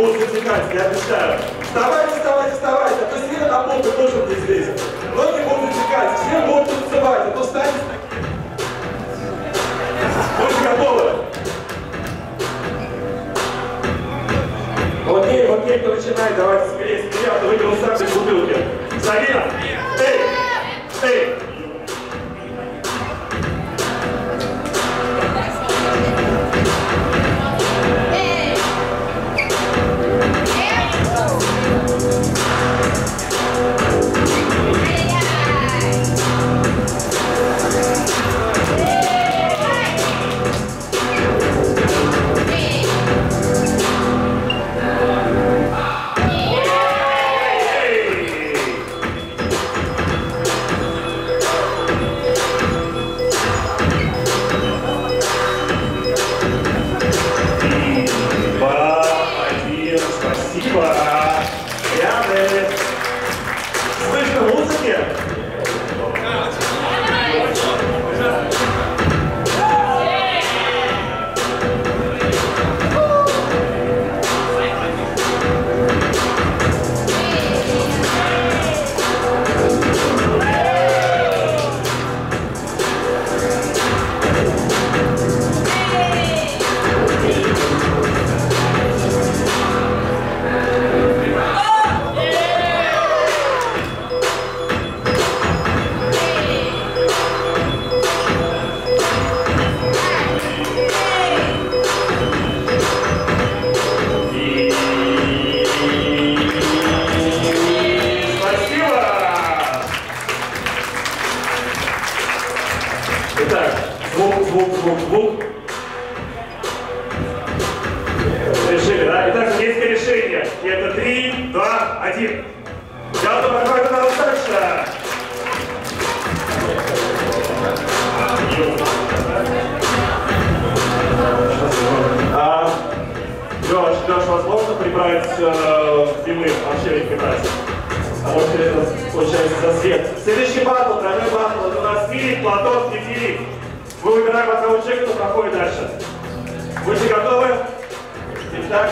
будут затекать, я обещаю. Вставайте, вставайте, вставайте, а то сильно на пол ты тоже не излезет. Ноги будут затекать, все будут танцевать, а то встать. Будьте готовы. Окей, окей, кто начинает, давайте смелее, смелее, а то выиграл Sigo a, звук, звук, звук. Решили, да? Итак, есть решение. Это три, два, один. Я проходит на дальше. А, Леш, Леш, возможно прибрать э, дымы, вообще не прибрать? А может это получается за свет. Следующий батл, тройной батл, это у нас Филипп, Платон и Филипп. Мы выбираем одного человека, кто проходит дальше. Будьте готовы? Итак,